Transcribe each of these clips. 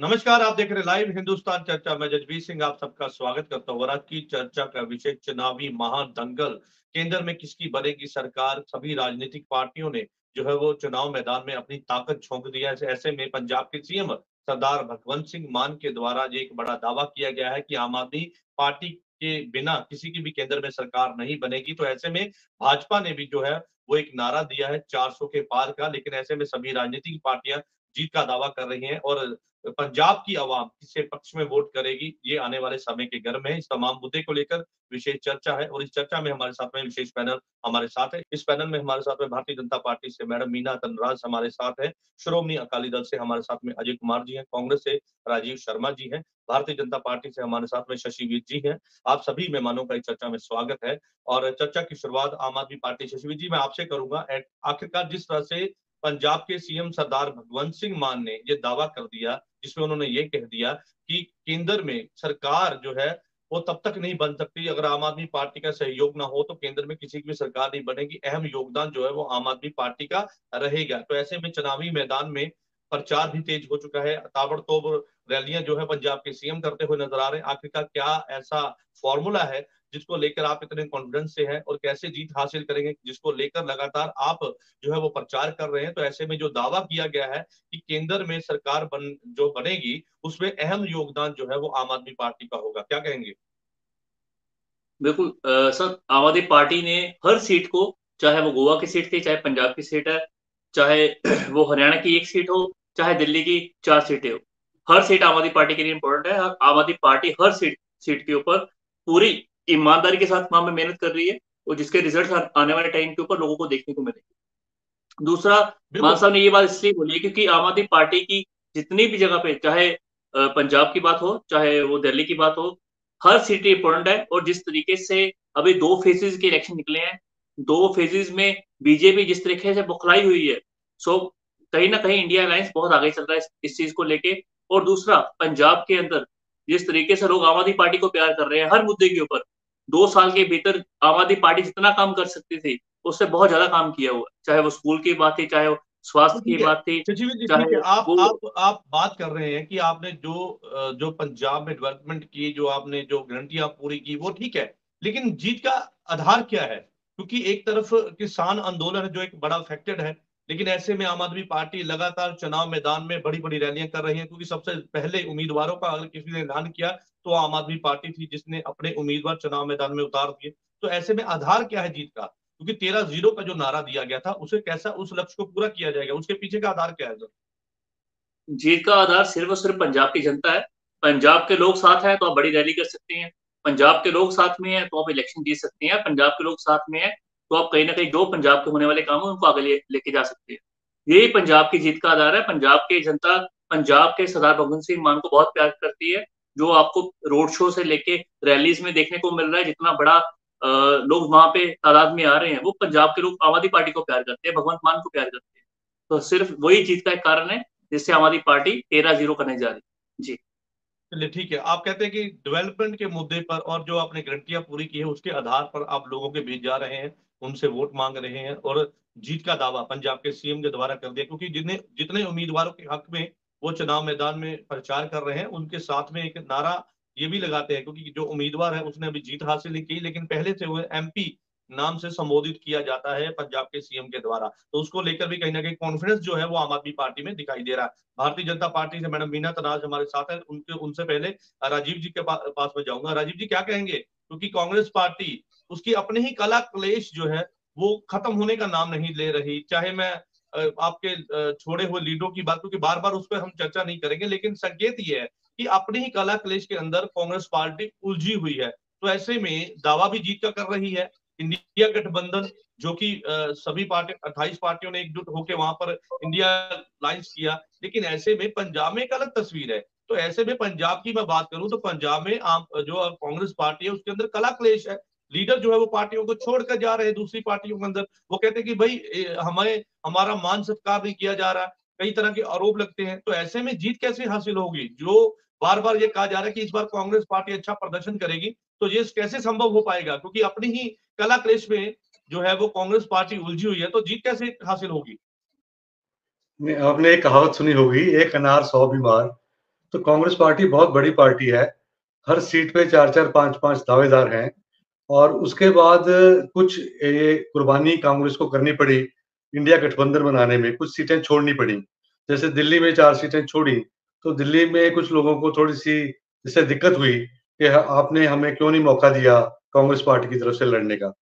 नमस्कार, आप देख रहे लाइव हिंदुस्तान चर्चा। में जजवीर सिंह, आप सबका स्वागत करता हूँ। आज की चर्चा का विषय, चुनावी महादंगल। केंद्र में किसकी बनेगी सरकार? सभी राजनीतिक पार्टियों ने जो है वो चुनाव मैदान में अपनी ताकत झोंक दिया है। ऐसे में पंजाब के सीएम सरदार भगवंत सिंह मान के द्वारा एक बड़ा दावा किया गया है कि आम आदमी पार्टी के बिना किसी की भी केंद्र में सरकार नहीं बनेगी। तो ऐसे में भाजपा ने भी जो है वो एक नारा दिया है 400 के पार का, लेकिन ऐसे में सभी राजनीतिक पार्टियाँ जीत का दावा कर रही हैं और पंजाब की आवाम किसके पक्ष में वोट करेगी, ये आने वाले समय के गर्म है। इस तमाम मुद्दे को लेकर विशेष चर्चा है और इस चर्चा में हमारे साथ में विशेष पैनल हमारे साथ है। इस पैनल में हमारे साथ में भारतीय जनता पार्टी से मैडम मीना तनराज हमारे साथ है। श्रोमणी अकाली दल से हमारे साथ में अजय कुमार जी हैं। कांग्रेस से राजीव शर्मा जी हैं। भारतीय जनता पार्टी से हमारे साथ में शशिवीर जी हैं। आप सभी मेहमानों का इस चर्चा में स्वागत है और चर्चा की शुरुआत आम आदमी पार्टी शशिवीर जी, मैं आपसे करूँगा। आखिरकार जिस तरह से पंजाब के सीएम सरदार भगवंत सिंह मान ने ये दावा कर दिया, जिसमें उन्होंने ये कह दिया कि केंद्र में सरकार जो है, वो तब तक नहीं बन सकती। अगर आम आदमी पार्टी का सहयोग ना हो तो केंद्र में किसी की भी सरकार नहीं बनेगी। अहम योगदान जो है, वो आम आदमी पार्टी का रहेगा। तो ऐसे में चुनावी मैदान में प्रचार भी तेज हो चुका है। ताबड़तोड़ रैलियाँ जो है पंजाब के सीएम करते हुए नज़र आ रहे हैं। आखिरकार क्या ऐसा फॉर्मूला है जिसको लेकर आप इतने कॉन्फिडेंस से हैं और कैसे जीत हासिल करेंगे, जिसको लेकर लगातार आप जो है वो प्रचार कर रहे हैं? तो ऐसे में जो दावा किया गया है कि केंद्र में सरकार बन, जो बनेगी, उसमें अहम योगदान जो है वो आम आदमी पार्टी का होगा। क्या कहेंगे? बिल्कुल सर, आम आदमी पार्टी ने हर सीट को, चाहे वो गोवा की सीट थी, चाहे पंजाब की सीट है, चाहे वो हरियाणा की एक सीट हो चाहे दिल्ली की चार सीटें हो। हर सीट आम आदमी पार्टी के लिए इंपॉर्टेंट है। आम आदमी पार्टी हर सीट सीट के ऊपर पूरी ईमानदारी के साथ वहाँ में मेहनत कर रही है और जिसके रिज़ल्ट आने वाले टाइम के ऊपर लोगों को देखने को मिलेंगे। दूसरा मान साहब ने ये बात इसलिए बोली है क्योंकि आम आदमी पार्टी की जितनी भी जगह पे चाहे पंजाब की बात हो चाहे वो दिल्ली की बात हो हर सिटी इंपॉर्टेंट है और जिस तरीके से अभी दो फेजेस के इलेक्शन निकले हैं दो फेजेस में बीजेपी जिस तरीके से बुखलाई हुई है सो कहीं ना कहीं इंडिया अलायंस बहुत आगे चल रहा है इस चीज़ को लेके। और दूसरा पंजाब के अंदर जिस तरीके से लोग आम आदमी पार्टी को प्यार कर रहे हैं हर मुद्दे के ऊपर दो साल के भीतर आम आदमी पार्टी जितना काम कर सकती थी उससे बहुत ज़्यादा काम किया हुआ चाहे वो स्कूल की बात थी चाहे वो स्वास्थ्य की बात थी चाहे आप आप आप बात कर रहे हैं कि आपने जो जो पंजाब में डेवलपमेंट की जो आपने जो गारंटियाँ पूरी की वो ठीक है। लेकिन जीत का आधार क्या है? क्योंकि एक तरफ़ किसान आंदोलन है जो एक बड़ा फैक्टर है लेकिन ऐसे में आम आदमी पार्टी लगातार चुनाव मैदान में बड़ी बड़ी रैलियाँ कर रही है, क्योंकि सबसे पहले उम्मीदवारों का अगर किसी ने ऐलान किया तो आम आदमी पार्टी थी जिसने अपने उम्मीदवार चुनाव मैदान में उतार दिए। तो ऐसे में आधार क्या है जीत का? क्योंकि तेरह ज़ीरो का जो नारा दिया गया था, उसे कैसा, उस लक्ष्य को पूरा किया जाएगा? उसके पीछे का आधार क्या है सर? जीत का आधार सिर्फ़ और सिर्फ़ पंजाब की जनता है। पंजाब के लोग साथ हैं तो आप बड़ी रैली कर सकते हैं। पंजाब के लोग साथ में हैं तो आप इलेक्शन जीत सकते हैं। पंजाब के लोग साथ में हैं तो आप कहीं ना कहीं जो पंजाब के होने वाले काम है उनको आगे लेके जा सकते हैं। यही पंजाब की जीत का आधार है। पंजाब की जनता, पंजाब के सरदार भगवंत सिंह मान को बहुत प्यार करती है, जो आपको रोड शो से लेके रैलीज में देखने को मिल रहा है, जितना बड़ा लोग वहाँ पे तादाद में आ रहे हैं, वो पंजाब के लोग आम आदमी पार्टी को प्यार करते हैं, भगवंत मान को प्यार करते हैं। तो सिर्फ़ वही जीत का एक कारण है, जिससे आम आदमी पार्टी तेरह ज़ीरो करने जा रही। है जी। चलिए, ठीक है। आप कहते हैं कि डेवलपमेंट के मुद्दे पर और जो आपने गारंटियाँ पूरी की है, उसके आधार पर आप लोगों के बीच जा रहे हैं। उनसे वोट मांग रहे हैं और जीत का दावा पंजाब के सीएम के द्वारा कर दिया, क्योंकि जितने जितने उम्मीदवारों के हक में वो चुनाव मैदान में प्रचार कर रहे हैं, उनके साथ में एक नारा ये भी लगाते हैं, क्योंकि जो उम्मीदवार है उसने अभी जीत हासिल नहीं की, लेकिन पहले से वो एमपी नाम से संबोधित किया जाता है पंजाब के सीएम के द्वारा। तो उसको लेकर भी कहीं ना कहीं कॉन्फिडेंस जो है वो आम आदमी पार्टी में दिखाई दे रहा है। भारतीय जनता पार्टी से मैडम मीना तनाज हमारे साथ है, उनके, उनसे पहले राजीव जी के पास में जाऊँगा। राजीव जी क्या कहेंगे? क्योंकि कांग्रेस पार्टी उसकी अपने ही कला क्लेश जो है, वो खत्म होने का नाम नहीं ले रही। चाहे मैं आपके छोड़े हुए लीडरों की बात क्योंकि बार बार उस पर हम चर्चा नहीं करेंगे, लेकिन संकेत ये है कि अपने ही कला क्लेश के अंदर कांग्रेस पार्टी उलझी हुई है। तो ऐसे में दावा भी जीत का कर रही है। इंडिया गठबंधन, जो कि सभी पार्टी, अट्ठाईस पार्टियों ने एकजुट होकर वहाँ पर इंडिया लाइंस किया, लेकिन ऐसे में पंजाब में एक अलग तस्वीर है। तो ऐसे में पंजाब की मैं बात करूँ तो पंजाब में आम, जो कांग्रेस पार्टी है, उसके अंदर कला क्लेश है। लीडर जो है वो पार्टियों को छोड़कर जा रहे हैं, दूसरी पार्टियों के अंदर। वो कहते हैं कि भाई हमें, हमारा मान सत्कार नहीं किया जा रहा। कई तरह के आरोप लगते हैं। तो ऐसे में जीत कैसे हासिल होगी? जो बार बार ये कहा जा रहा है कि इस बार कांग्रेस पार्टी अच्छा प्रदर्शन करेगी तो ये कैसे संभव हो पाएगा? क्योंकि अपनी ही कला क्लेश में जो है वो कांग्रेस पार्टी उलझी हुई है तो जीत कैसे हासिल होगी? आपने एक कहावत सुनी होगी, एक अनार सौ बीमार। तो कांग्रेस पार्टी बहुत बड़ी पार्टी है। हर सीट पे चार चार पाँच पाँच दावेदार हैं और उसके बाद कुछ ये कुर्बानी कांग्रेस को करनी पड़ी इंडिया गठबंधन बनाने में कुछ सीटें छोड़नी पड़ी। जैसे दिल्ली में चार सीटें छोड़ी तो दिल्ली में कुछ लोगों को थोड़ी सी इससे दिक्कत हुई कि आपने हमें क्यों नहीं मौका दिया कांग्रेस पार्टी की तरफ़ से लड़ने का।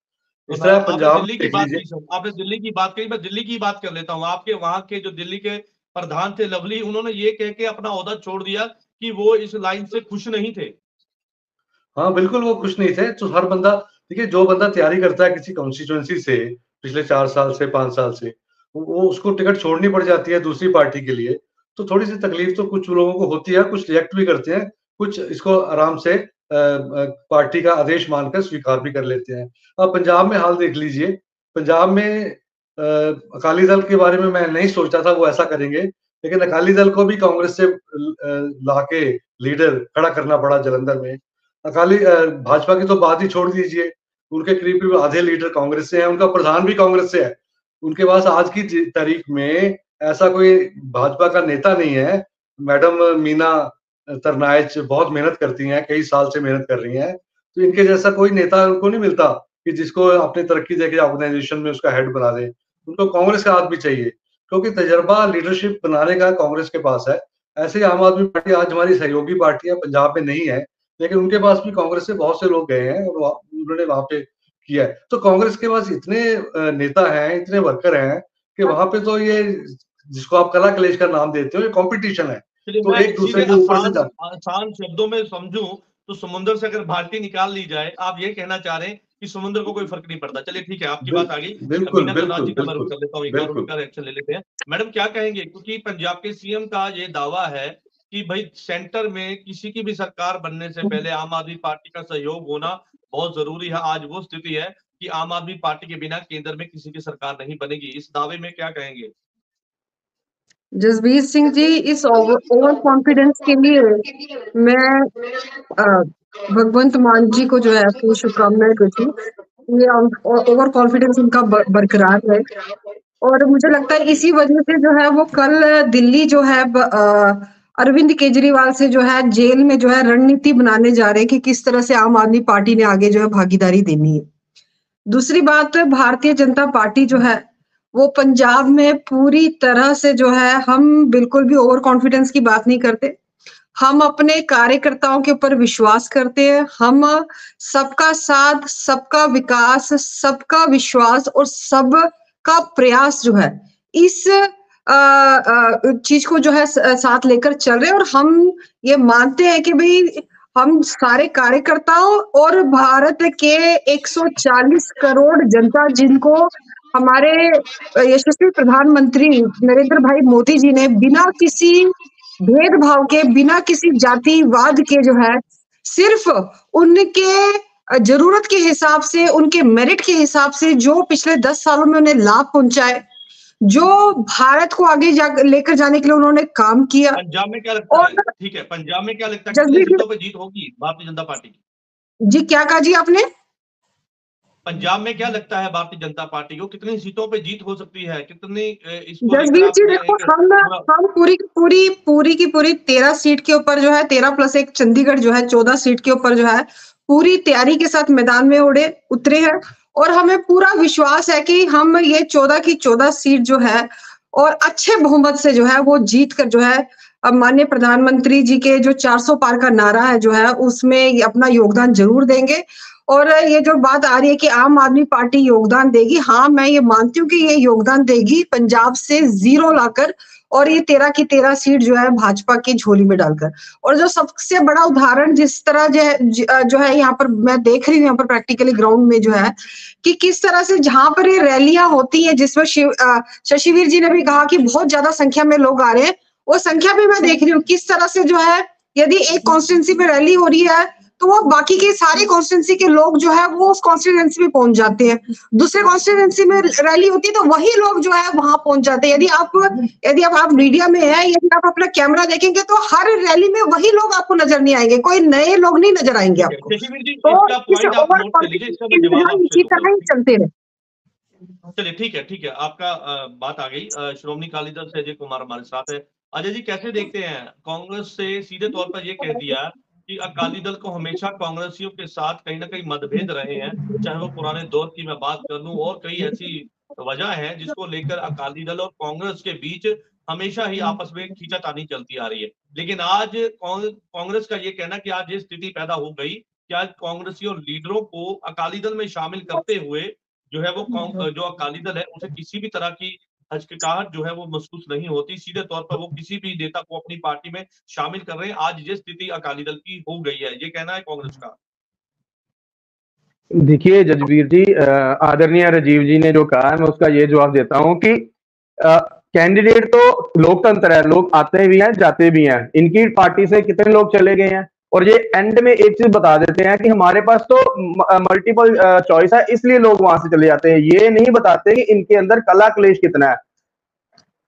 इस तरह पंजाब दिल्ली की बात आपने दिल्ली की बात कही मैं दिल्ली की बात कर लेता हूँ। आपके वहाँ के जो दिल्ली के प्रधान थे, लवली, उन्होंने ये कह के अपना अहदा छोड़ दिया कि वो इस लाइन से खुश नहीं थे। हाँ बिल्कुल वो खुश नहीं थे। तो हर बंदा, देखिए, जो बंदा तैयारी करता है किसी कॉन्स्टिट्यूंसी से, पिछले चार साल से, पाँच साल से, वो उसको टिकट छोड़नी पड़ जाती है दूसरी पार्टी के लिए। तो थोड़ी सी तकलीफ़ तो कुछ लोगों को होती है, कुछ रिएक्ट भी करते हैं, कुछ इसको आराम से पार्टी का आदेश मानकर स्वीकार भी कर लेते हैं। अब पंजाब में हाल देख लीजिए, पंजाब में अकाली दल के बारे में मैं नहीं सोचता था वो ऐसा करेंगे, लेकिन अकाली दल को भी कांग्रेस से लाके लीडर खड़ा करना पड़ा जलंधर में। अकाली भाजपा की तो बात ही छोड़ दीजिए, उनके करीब करीब आधे लीडर कांग्रेस से हैं, उनका प्रधान भी कांग्रेस से है। उनके पास आज की तारीख में ऐसा कोई भाजपा का नेता नहीं है। मैडम मीना तरनायच बहुत मेहनत करती हैं, कई साल से मेहनत कर रही हैं तो इनके जैसा कोई नेता उनको नहीं मिलता कि जिसको अपनी तरक्की देके ऑर्गेनाइजेशन में उसका हेड बना दे। उनको कांग्रेस का हाथ भी चाहिए क्योंकि तजर्बा लीडरशिप बनाने का कांग्रेस के पास है। ऐसे आम आदमी पार्टी आज हमारी सहयोगी पार्टी है पंजाब में नहीं है लेकिन उनके पास भी कांग्रेस से बहुत से लोग गए हैं और उन्होंने वहाँ पे किया है। तो कांग्रेस के पास इतने नेता हैं इतने वर्कर हैं कि वहाँ पे तो ये जिसको आप कला कलेश का नाम देते हो ये कॉम्पिटिशन है। तो एक दूसरे के ऊपर से आसान शब्दों में समझू तो समुन्द्र से अगर भारतीय निकाल ली जाए आप ये कहना चाह रहे हैं कि समुद्र को कोई फ़र्क नहीं पड़ता। चलिए ठीक है आपकी बात आ गई। बिल्कुल बिल्कुल ले लेते हैं। मैडम क्या कहेंगे? क्योंकि पंजाब के सीएम का ये दावा है कि भाई सेंटर में किसी की भी सरकार बनने से पहले आम आदमी पार्टी का सहयोग होना बहुत ज़रूरी है। आज वो स्थिति है कि आम आदमी पार्टी के बिना केंद्र में किसी की सरकार नहीं बनेगी। इस दावे में क्या कहेंगे? जसबीर सिंह जी, इस ओवर कॉन्फिडेंस के लिए मैं भगवंत मान जी को जो है, आपको शुभकामनाएँ करती हूँ। ये ओवर कॉन्फिडेंस उनका बरकरार है। और मुझे लगता है इसी वजह से जो है, वो कल दिल्ली जो है अरविंद केजरीवाल से जो है, जेल में जो है, रणनीति बनाने जा रहे हैं कि किस तरह से आम आदमी पार्टी ने आगे जो है, भागीदारी देनी है। दूसरी बात, भारतीय जनता पार्टी जो है वो पंजाब में पूरी तरह से जो है, हम बिल्कुल भी ओवर कॉन्फिडेंस की बात नहीं करते। हम अपने कार्यकर्ताओं के ऊपर विश्वास करते हैं। हम सबका साथ, सबका विकास, सबका विश्वास और सबका प्रयास जो है, इस चीज़ को जो है साथ लेकर चल रहे हैं। और हम ये मानते हैं कि भाई, हम सारे कार्यकर्ताओं और भारत के 140 करोड़ जनता जिनको हमारे यशस्वी प्रधानमंत्री नरेंद्र भाई मोदी जी ने बिना किसी भेदभाव के बिना किसी जातिवाद के जो है सिर्फ़ उनके ज़रूरत के हिसाब से उनके मेरिट के हिसाब से जो पिछले दस सालों में उन्हें लाभ पहुँचाए जो भारत को आगे जा लेकर जाने के लिए उन्होंने काम किया। पंजाब में क्या लगता और, है ठीक है पंजाब में क्या लगता है जीत होगी भारतीय जनता पार्टी की? जी क्या कहा जी आपने? पंजाब में क्या लगता है भारतीय जनता पार्टी को? कितनी सीटों पे जीत हो सकती है? कितनी जसवीर जी देखो हम हम पूरी पूरी पूरी की पूरी तेरह सीट के ऊपर जो है तेरह प्लस एक चंडीगढ़ जो है चौदह सीट के ऊपर जो है पूरी तैयारी के साथ मैदान में उड़े उतरे हैं। और हमें पूरा विश्वास है कि हम ये चौदह की चौदह सीट जो है और अच्छे बहुमत से जो है वो जीत कर जो है अब माननीय प्रधानमंत्री जी के जो 400 पार का नारा है जो है उसमें अपना योगदान ज़रूर देंगे। और ये जो बात आ रही है कि आम आदमी पार्टी योगदान देगी हाँ मैं ये मानती हूँ कि ये योगदान देगी पंजाब से ज़ीरो लाकर और ये तेरह की तेरह सीट जो है भाजपा की झोली में डालकर। और जो सबसे बड़ा उदाहरण जिस तरह जो है जो है यहाँ पर मैं देख रही हूँ यहाँ पर प्रैक्टिकली ग्राउंड में जो है कि किस तरह से जहाँ पर ये रैलियाँ होती है, जिसमें शिव शशिवीर जी ने भी कहा कि बहुत ज़्यादा संख्या में लोग आ रहे हैं, वो संख्या भी मैं देख रही हूँ किस तरह से जो है यदि एक कॉन्स्टिट्यूंसी में रैली हो रही है तो वो बाकी के सारे कॉन्स्टिट्यूंसी के लोग जो है वो उस कॉन्स्टिट्यूंसी में पहुँच जाते हैं। दूसरे कॉन्स्टिट्यूंसी में रैली होती है तो वही लोग जो है वहाँ पहुँच जाते हैं। यदि आप यदि आप, आप मीडिया में है यदि आप अपना कैमरा देखेंगे तो हर रैली में वही लोग आपको नज़र नहीं आएँगे। कोई नए लोग नहीं नज़र आएँगे आपको। तो इसी तरह ही चलते रहे चलिए ठीक है ठीक है आपका बात आ गई। श्रोमणी अकाली दल से अजय कुमार हमारे साथ है। अजय जी कैसे देखते हैं? कांग्रेस से सीधे तौर पर ये कह दिया कि अकाली दल को हमेशा कांग्रेसियों के साथ कहीं ना कहीं मतभेद रहे हैं, चाहे वो पुराने दौर की मैं बात कर लूँ और कई ऐसी वजह है जिसको लेकर अकाली दल और कांग्रेस के बीच हमेशा ही आपस में खींचातानी चलती आ रही है। लेकिन आज कांग्रेस का ये कहना कि आज ये स्थिति पैदा हो गई कि आज कांग्रेसी और लीडरों को अकाली दल में शामिल करते हुए जो है वो जो अकाली दल है, उसे किसी भी तरह की हचकिटाहट जो है वो महसूस नहीं होती। सीधे तौर पर वो किसी भी नेता को अपनी पार्टी में शामिल कर रहे हैं। आज ये स्थिति अकाली दल की हो गई है। ये कहना है कांग्रेस का। देखिए जजवीर जी आदरणीय राजीव जी ने जो कहा है, मैं उसका ये जवाब देता हूँ कि कैंडिडेट तो लोकतंत्र है, लोग आते भी हैं, जाते भी हैं। इनकी पार्टी से कितने लोग चले गए हैं? और ये एंड में एक चीज़ बता देते हैं कि हमारे पास तो मल्टीपल चॉइस है, इसलिए लोग वहाँ से चले जाते हैं। ये नहीं बताते कि इनके अंदर कला क्लेश कितना है।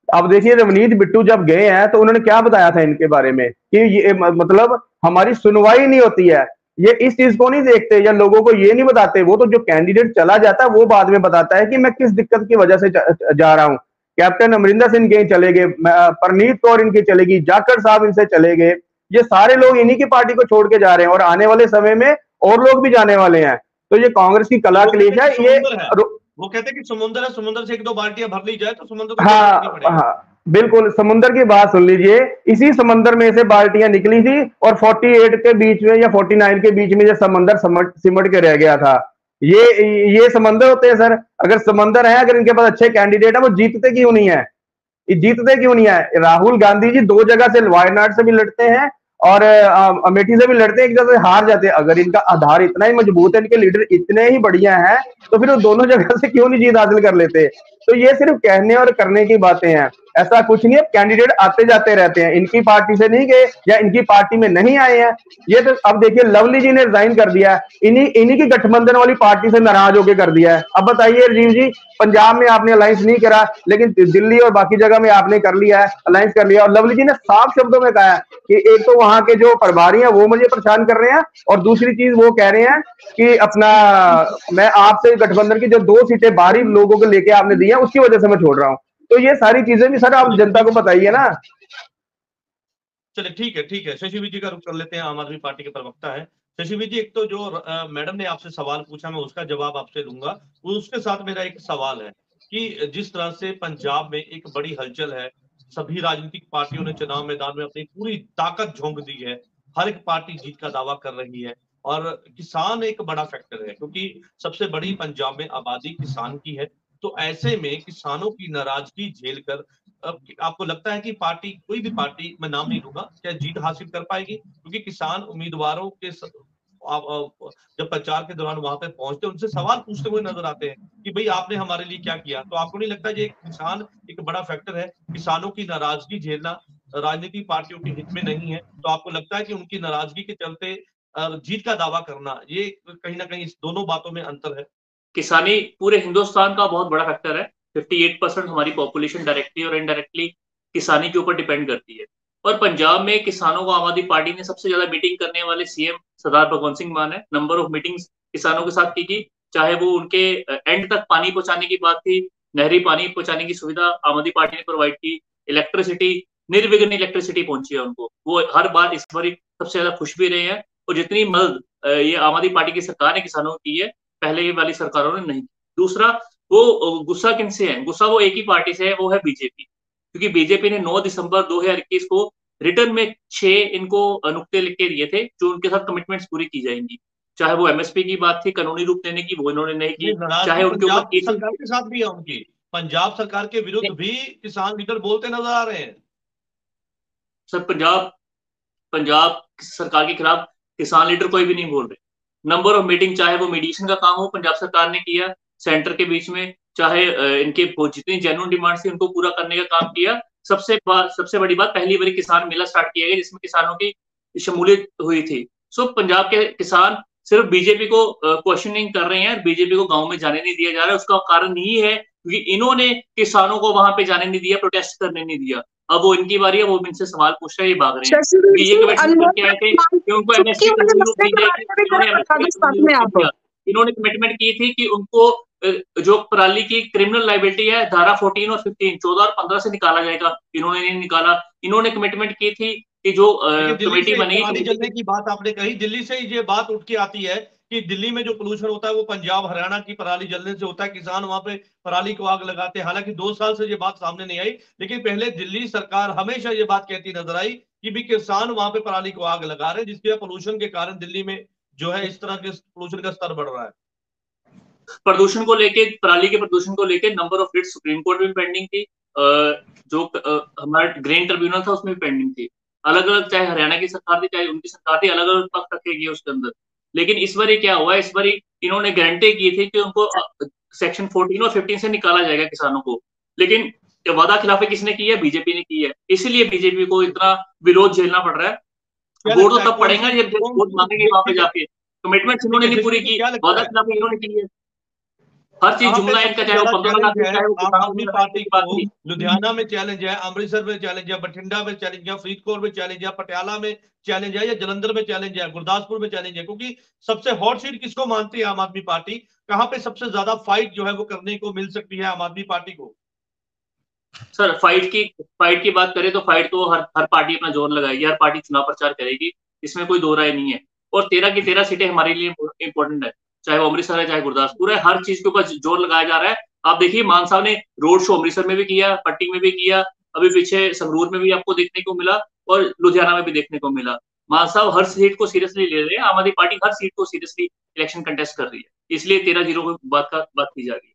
अब देखिए, रवनीत बिट्टू जब गए हैं तो उन्होंने क्या बताया था इनके बारे में? कि ये मतलब हमारी सुनवाई नहीं होती है। ये इस चीज़ को नहीं देखते या लोगों को ये नहीं बताते, वो तो जो कैंडिडेट चला जाता है, वो बाद में बताता है कि मैं किस दिक्कत की वजह से जा रहा हूँ। कैप्टन अमरिंदर सिंह कहीं चले गए परनीत कौर इनकी चलेगी जाकर साहब इनसे चले गए। ये सारे लोग इन्हीं की पार्टी को छोड़ के जा रहे हैं और आने वाले समय में और लोग भी जाने वाले हैं। तो ये कांग्रेस की कला क्लेश है ये वो कहते हैं कि समुद्र है समुद्र से एक दो बाल्टियाँ भर ली जाए तो समुद्र हाँ हाँ बिल्कुल समुद्र की बात सुन लीजिए। इसी समंदर में से बाल्टियाँ निकली थी और 48 के बीच में या 49 के बीच में ये समंदर सिमट के रह गया था। ये ये समंदर होते हैं सर। अगर समंदर है अगर इनके पास अच्छे कैंडिडेट है वो जीतते क्यों नहीं है? जीतते क्यों नहीं है? राहुल गांधी जी दो जगह से वायनाड से भी लड़ते हैं और अमेठी से भी लड़ते हैं, एक जगह हार जाते हैं। अगर इनका आधार इतना ही मज़बूत है, इनके लीडर इतने ही बढ़िया हैं तो फिर वो दोनों जगह से क्यों नहीं जीत हासिल कर लेते? तो ये सिर्फ़ कहने और करने की बातें हैं। ऐसा कुछ नहीं है कैंडिडेट आते जाते रहते हैं। इनकी पार्टी से नहीं गए या इनकी पार्टी में नहीं आए हैं, ये तो अब देखिए, लवली जी ने रिजाइन कर दिया इन्हीं इन्हीं की गठबंधन वाली पार्टी से नाराज़ होकर कर दिया है। अब बताइए राजीव जी, पंजाब में आपने अलायंस नहीं करा, लेकिन दिल्ली और बाकी जगह में आपने कर लिया है अलायंस कर लिया और लवली जी ने साफ़ शब्दों में कहा कि एक तो वहाँ के जो प्रभारी हैं, वो मुझे परेशान कर रहे हैं, और दूसरी चीज़ वो कह रहे हैं कि अपना, मैं आपसे गठबंधन की जो दो सीटें बाहरी लोगों को लेके आपने दी है उसकी वजह से मैं छोड़ रहा हूँ। तो ये सारी चीज़ें भी सर आप जनता को बताइए ना। चलिए, ठीक है ठीक है। शशि जी का रुख कर लेते हैं, आम आदमी पार्टी के प्रवक्ता है। शशि जी, एक तो जो मैडम ने आपसे सवाल पूछा, मैं उसका जवाब आपसे दूँगा। उसके साथ मेरा एक सवाल है कि जिस तरह से पंजाब में एक बड़ी हलचल है, सभी राजनीतिक पार्टियों ने चुनाव मैदान में अपनी पूरी ताकत झोंक दी है, हर एक पार्टी जीत का दावा कर रही है, और किसान एक बड़ा फैक्टर है, क्योंकि सबसे बड़ी पंजाब में आबादी किसान की है तो ऐसे में किसानों की नाराज़गी झेल कर आपको लगता है कि पार्टी कोई भी पार्टी मैं नाम नहीं लूँगा क्या जीत हासिल कर पाएगी? क्योंकि किसान उम्मीदवारों के स... आप जब प्रचार के दौरान वहाँ पे पहुँचते उनसे सवाल पूछते हुए नज़र आते हैं कि भाई आपने हमारे लिए क्या किया? तो आपको नहीं लगता ये किसान एक बड़ा फैक्टर है किसानों की नाराज़गी झेलना? राजनीतिक पार्टियों के हित में नहीं है तो आपको लगता है कि उनकी नाराज़गी के चलते जीत का दावा करना ये कहीं ना कहीं इस दोनों बातों में अंतर है? किसानी पूरे हिंदुस्तान का बहुत बड़ा फैक्टर है। 58 परसेंट हमारी पॉपुलेशन डायरेक्टली और इनडायरेक्टली किसानी के ऊपर डिपेंड करती है। और पंजाब में किसानों को आम आदमी पार्टी ने सबसे ज़्यादा मीटिंग करने वाले सीएम सरदार भगवंत सिंह मान है। नंबर ऑफ़ मीटिंग्स किसानों के साथ की गई चाहे वो उनके एंड तक पानी पहुँचाने की बात थी, नहरी पानी पहुँचाने की सुविधा आम आदमी पार्टी ने प्रोवाइड की इलेक्ट्रिसिटी निर्विघ्न इलेक्ट्रिसिटी पहुँची है उनको। वो हर बार इस बार सबसे ज़्यादा खुश भी रहे हैं। और जितनी मदद ये आम आदमी पार्टी की सरकार ने किसानों की है पहले वाली सरकारों ने नहीं दूसरा वो गुस्सा किन से है? गुस्सा वो एक ही पार्टी से है वो है बीजेपी। क्योंकि बीजेपी ने 9 दिसंबर 2021 को रिटर्न में छह इनको नुकते लिख के दिए थे जो उनके साथ कमिटमेंट्स पूरी की जाएँगी। चाहे वो एमएसपी की बात थी कानूनी रूप देने की वो इन्होंने नहीं की। चाहे उनके ऊपर सरकार के साथ भी है उनकी पंजाब सरकार के विरुद्ध भी किसान लीडर बोलते नज़र आ रहे हैं। सर पंजाब पंजाब सरकार के खिलाफ किसान लीडर कोई भी नहीं बोल रहे। नंबर ऑफ़ मीटिंग, चाहे वो मीडिएशन का काम हो, पंजाब सरकार ने किया सेंटर के बीच में, चाहे इनके जितनी जेनुअन डिमांड थी, उनको पूरा करने का काम किया। सबसे सबसे बड़ी बात, पहली बार किसान मेला स्टार्ट किया गया, जिसमें किसानों की शमूलियत हुई थी। सो पंजाब के किसान सिर्फ़ बीजेपी को क्वेश्चनिंग कर रहे हैं बीजेपी को गाँव में जाने नहीं दिया जा रहा है। उसका कारण यही है क्योंकि इन्होंने किसानों को वहाँ पे जाने नहीं दिया प्रोटेस्ट करने नहीं दिया। अब वो इनकी बारी है वो इनसे सवाल पूछ रहे हैं भाग रहे हैं। इन्होंने कमिटमेंट की थी कि उनको जो पराली की क्रिमिनल लाइबिलिटी है धारा 14 और 15 14 और 15 से निकाला जाएगा। इन्होंने नहीं निकाला। इन्होंने कमिटमेंट की थी कि जो कमेटी बनी जलने की बात आपने कही दिल्ली से ये बात उठ के आती है कि दिल्ली में जो पोल्यूशन होता है, वो पंजाब, हरियाणा की पराली जलने से होता है। किसान वहाँ पे पराली को आग लगाते हैं। हालाँकि दो साल से ये बात सामने नहीं आई, लेकिन पहले दिल्ली सरकार हमेशा ये बात कहती नज़र आई कि भी किसान वहाँ पे पराली को आग लगा रहे हैं, जिसके पोल्यूशन के कारण दिल्ली में जो है इस तरह के पोल्यूशन का स्तर बढ़ रहा है। प्रदूषण को लेके, पराली के प्रदूषण को लेके number of writ Supreme Court में पेंडिंग थी जो हमारा ग्रेन ट्रिब्यूनल था, उसमें पेंडिंग थी। अलग अलग चाहे हरियाणा की सरकार थी, चाहे उनकी सरकार थी अलग अलग पक्ष रखे गए उसके अंदर। लेकिन इस बार क्या हुआ? इस बार इन्होंने गारंटी की थी कि उनको सेक्शन फोर्टीन और फिफ्टीन से निकाला जाएगा किसानों को। लेकिन वादा खिलाफी किसने की है? बीजेपी ने की है। इसीलिए बीजेपी को इतना विरोध झेलना पड़ रहा है। वोट तो तब पड़ेगा जब वोट मांगेंगे वहाँ पे जाके। कमिटमेंट इन्होंने नहीं पूरी की। वादा खिलाफी इन्होंने की है। हर चीज़ जुमला इनका चाहे वो पंद्रह लाख चाहे वो आम आदमी पार्टी की बात लुधियाना में चैलेंज है अमृतसर में चैलेंज है बठिंडा में चैलेंज है फरीदकोट में चैलेंज है पटियाला में चैलेंज है या जलंधर में चैलेंज है गुरदासपुर में चैलेंज है क्योंकि सबसे हॉट सीट किसको मानती है आम आदमी पार्टी? कहाँ पे सबसे ज़्यादा फाइट जो है वो करने को मिल सकती है आम आदमी पार्टी को? सर फाइट की फाइट की बात करें तो फाइट तो हर हर पार्टी अपना ज़ोर लगाएगी हर पार्टी चुनाव प्रचार करेगी इसमें कोई दो राय नहीं है। और तेरह की तेरह सीटें हमारे लिए इंपॉर्टेंट है। चाहे वो अमृतसर है, चाहे गुरदासपुर है, हर चीज़ के ऊपर ज़ोर लगाया जा रहा है। आप देखिए, मान साहब ने रोड शो अमृतसर में भी किया, पट्टी में भी किया, अभी पीछे संगरूर में भी आपको देखने को मिला और लुधियाना में भी देखने को मिला। मान साहब हर सीट को सीरियसली ले रहे हैं, आम आदमी पार्टी हर सीट को सीरियसली इलेक्शन कंटेस्ट कर रही है। इसलिए तेरह ज़ीरो बात का, बात की जा रही है।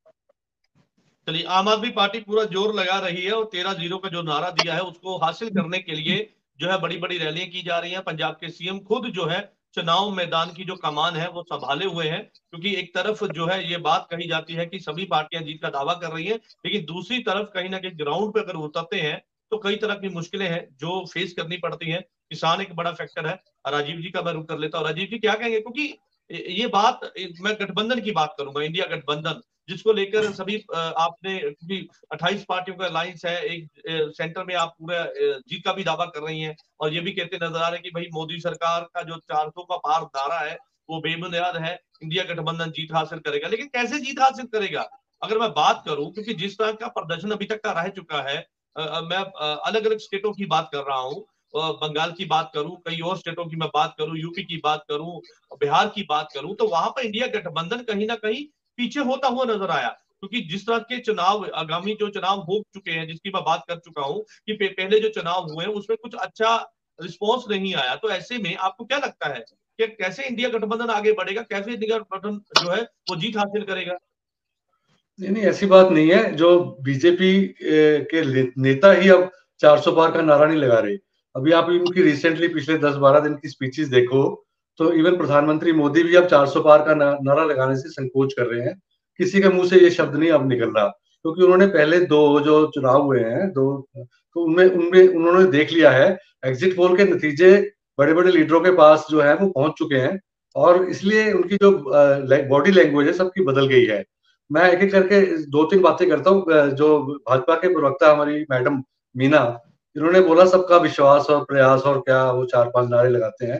चलिए, आम आदमी पार्टी पूरा ज़ोर लगा रही है और तेरह ज़ीरो का जो नारा दिया है, उसको हासिल करने के लिए जो है बड़ी बड़ी रैलियाँ की जा रही हैं। पंजाब के सीएम खुद जो है चुनाव मैदान की जो कमान है, वो संभाले हुए हैं, क्योंकि एक तरफ़ जो है, ये बात कही जाती है कि सभी पार्टियाँ जीत का दावा कर रही हैं, लेकिन दूसरी तरफ़ कहीं ना कहीं ग्राउंड पे अगर उतरते हैं तो कई तरह की मुश्किलें हैं जो फेस करनी पड़ती हैं। किसान एक बड़ा फैक्टर है राजीव जी का मैं रुक कर लेता हूँ। राजीव जी क्या कहेंगे? क्योंकि ये बात, मैं गठबंधन की बात करूँगा इंडिया गठबंधन। जिसको लेकर सभी आपने, क्योंकि 28 पार्टियों का अलायंस है, एक सेंटर में आप पूरा जीत का भी दावा कर रही हैं। और ये भी कहते नज़र आ रहे हैं कि भाई मोदी सरकार का जो 400 का पार दारा है, वो बेबुनियाद है। इंडिया गठबंधन जीत हासिल करेगा। लेकिन कैसे जीत हासिल करेगा? अगर मैं बात करूँ, क्योंकि जिस तरह का प्रदर्शन अभी तक का रह चुका है मैं अलग अलग स्टेटों की बात कर रहा हूँ। बंगाल की बात करूँ, कई और स्टेटों की मैं बात करूँ, यूपी की बात करूँ, बिहार की बात करूँ तो वहाँ पर इंडिया गठबंधन कहीं ना कहीं पीछे होता हुआ नज़र आया, क्योंकि जिस तरह के चुनाव, आगामी जो चुनाव हो चुके हैं, जिसकी मैं बात कर चुका हूँ, कि पहले जो चुनाव हुए उसमें कुछ अच्छा रिस्पॉन्स नहीं आया। तो ऐसे में आपको क्या लगता है कि कैसे इंडिया गठबंधन आगे बढ़ेगा? कैसे इंडिया गठबंधन जो है, वो जीत हासिल करेगा? नहीं नहीं, ऐसी बात नहीं है। जो बीजेपी के नेता ही अब 400 पार का नारा नहीं लगा रहे। अभी आप इनकी रिसेंटली पिछले 10-12 दिन की स्पीचेस देखो तो इवन प्रधानमंत्री मोदी भी अब 400 पार का नारा लगाने से संकोच कर रहे हैं। किसी के मुँह से ये शब्द नहीं अब निकल रहा, क्योंकि तो उन्होंने पहले दो जो चुनाव हुए हैं, दो तो उनमें उनमें, उन्होंने देख लिया है एग्जिट पोल के नतीजे बड़े बड़े लीडरों के पास जो है वो पहुँच चुके हैं, और इसलिए उनकी जो बॉडी लैंग्वेज है, सबकी बदल गई है। मैं एक एक करके दो तीन बातें करता हूँ जो भाजपा के प्रवक्ता हमारी मैडम मीना, इन्होंने बोला, सबका विश्वास और प्रयास और क्या वो चार पाँच नारे लगाते हैं।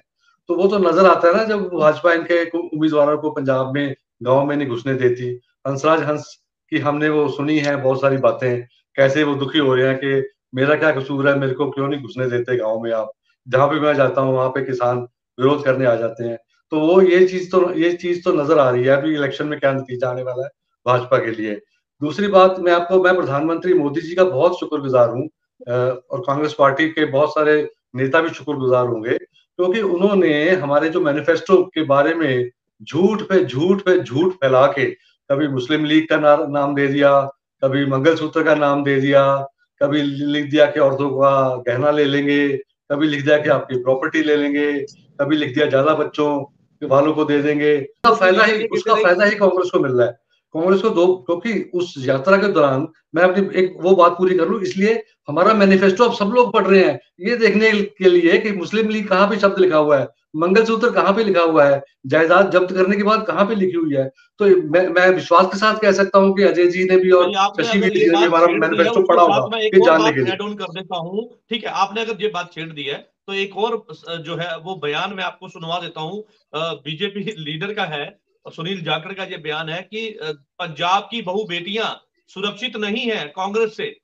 तो वो तो नज़र आता है ना जब भाजपा इनके उम्मीदवारों को पंजाब में, गाँव में नहीं घुसने देती। हंसराज हंस की हमने वो सुनी है बहुत सारी बातें। कैसे वो दुखी हो रहे हैं कि मेरा क्या कसूर है, मेरे को क्यों नहीं घुसने देते गाँव में आप? जहाँ भी मैं जाता हूँ, वहाँ पे किसान विरोध करने आ जाते हैं। तो वो ये चीज़ तो ये चीज़ तो नज़र आ रही है। अभी इलेक्शन में क्या नतीजा आने वाला है भाजपा के लिए। दूसरी बात, मैं आपको, मैं प्रधानमंत्री मोदी जी का बहुत शुक्रगुजार हूँ और कांग्रेस पार्टी के बहुत सारे नेता भी शुक्रगुजार होंगे। क्योंकि उन्होंने हमारे जो मैनिफेस्टो के बारे में झूठ पे झूठ पे झूठ फैला के कभी मुस्लिम लीग का ना, नाम दे दिया कभी मंगलसूत्र का नाम दे दिया कभी लिख दिया कि औरतों का गहना ले लेंगे कभी लिख दिया कि आपकी प्रॉपर्टी ले लेंगे कभी लिख दिया ज़्यादा बच्चों वालों को दे देंगे। उसका फ़ायदा ही उसका फ़ायदा ही कांग्रेस को मिल रहा है। कांग्रेस को दो क्योंकि उस यात्रा के दौरान मैं अपनी एक वो बात पूरी कर लू इसलिए हमारा मैनिफेस्टो अब सब लोग पढ़ रहे हैं। ये देखने के लिए कि मुस्लिम लीग कहाँ पे शब्द लिखा हुआ है मंगलसूत्र कहाँ पे लिखा हुआ है जायदाद जब्त करने के बाद कहाँ पे लिखी हुई है। तो मैं मैं विश्वास के साथ कह सकता हूँ कि अजय जी ने भी और शशि जी ने भी हमारा मैनिफेस्टो पढ़ा होगा ये जानने के लिए कर देता हूँ। ठीक है आपने अगर ये बात छेड़ दी है तो एक और जो है वो बयान मैं आपको सुनवा देता हूँ। बीजेपी लीडर का है सुनील जाखड़ का ये बयान है कि पंजाब की बहु बेटियाँ सुरक्षित नहीं है कांग्रेस से।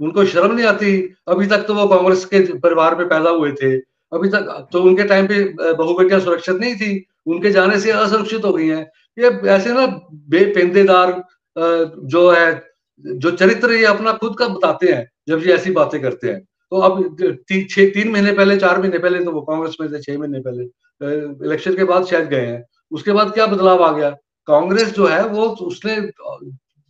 उनको शर्म नहीं आती? अभी तक तो वो कांग्रेस के परिवार में पैदा हुए थे। अभी तक तो उनके टाइम पे बहु बेटियाँ सुरक्षित नहीं थी। उनके जाने से असुरक्षित हो गई हैं। ये ऐसे ना बेपेंदेदार जो है जो चरित्र ये अपना खुद का बताते हैं जब ये ऐसी बातें करते हैं। तो अब ती, छह तीन महीने पहले चार महीने पहले तो वो कांग्रेस में थे छह महीने पहले इलेक्शन के बाद शायद गए हैं। उसके बाद क्या बदलाव आ गया? कांग्रेस जो है वो उसने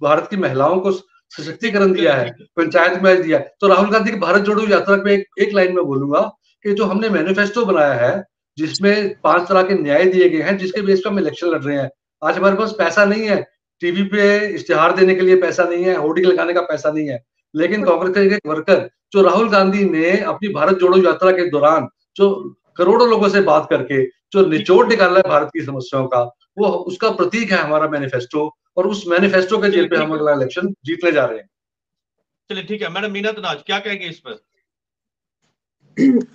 भारत की महिलाओं को सशक्तिकरण दिया है पंचायत में दिया तो राहुल गांधी की भारत जोड़ो यात्रा में एक, एक लाइन में बोलूँगा कि जो हमने मैनिफेस्टो बनाया है जिसमें पाँच तरह के न्याय दिए गए हैं जिसके बेस पर हम इलेक्शन लड़ रहे हैं। आज हमारे पास पैसा नहीं है। टीवी पे इश्तेहार देने के लिए पैसा नहीं है होर्डिंग लगाने का पैसा नहीं है। लेकिन कांग्रेस के वर्कर जो राहुल गांधी ने अपनी भारत जोड़ो यात्रा के दौरान जो करोड़ों लोगों से बात करके जो निचोड़ निकाल रहा है भारत की समस्याओं का वो उसका प्रतीक है हमारा मैनिफेस्टो और उस मैनिफेस्टो के जेल पे हम अगला इलेक्शन जीतने जा रहे हैं। चलिए ठीक है। मैडम मीना तनाज क्या कहेंगे इस पर?